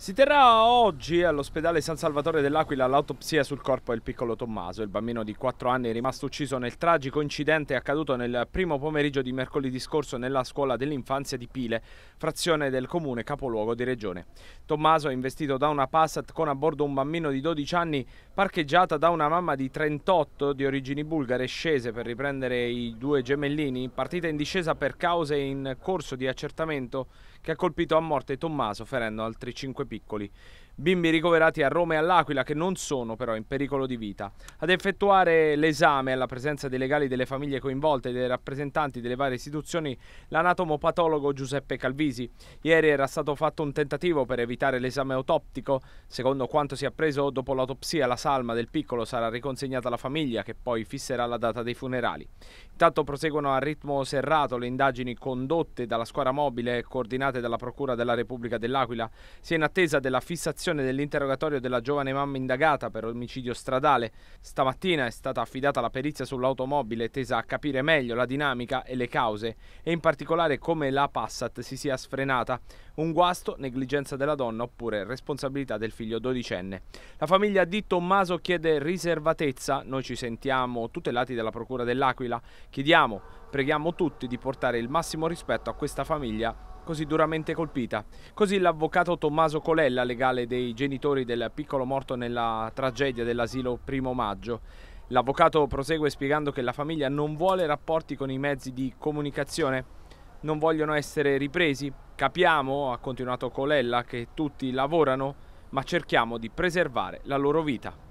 Si terrà oggi all'ospedale San Salvatore dell'Aquila l'autopsia sul corpo del piccolo Tommaso, il bambino di 4 anni rimasto ucciso nel tragico incidente accaduto nel primo pomeriggio di mercoledì scorso nella scuola dell'infanzia di Pile, frazione del comune capoluogo di regione. Tommaso è investito da una Passat con a bordo un bambino di 12 anni parcheggiata da una mamma di 38 di origini bulgare scese per riprendere i due gemellini, partita in discesa per cause in corso di accertamento che ha colpito a morte Tommaso ferendo altri 5 piccoli. Bimbi ricoverati a Roma e all'Aquila che non sono però in pericolo di vita. Ad effettuare l'esame alla presenza dei legali delle famiglie coinvolte e dei rappresentanti delle varie istituzioni l'anatomopatologo Giuseppe Calvisi. Ieri era stato fatto un tentativo per evitare l'esame autoptico. Secondo quanto si è appreso dopo l'autopsia la salma del piccolo sarà riconsegnata alla famiglia che poi fisserà la data dei funerali. Intanto proseguono a ritmo serrato le indagini condotte dalla squadra mobile coordinate dalla Procura della Repubblica dell'Aquila, sia in attesa della fissazione dell'interrogatorio della giovane mamma indagata per omicidio stradale. Stamattina è stata affidata la perizia sull'automobile tesa a capire meglio la dinamica e le cause e in particolare come la Passat si sia sfrenata. Un guasto, negligenza della donna oppure responsabilità del figlio dodicenne. La famiglia di Tommaso chiede riservatezza, noi ci sentiamo tutelati dalla Procura dell'Aquila, chiediamo, preghiamo tutti di portare il massimo rispetto a questa famiglia così duramente colpita. Così l'avvocato Tommaso Colella, legale dei genitori del piccolo morto nella tragedia dell'asilo primo maggio. L'avvocato prosegue spiegando che la famiglia non vuole rapporti con i mezzi di comunicazione, non vogliono essere ripresi. Capiamo, ha continuato Colella, che tutti lavorano, ma cerchiamo di preservare la loro vita.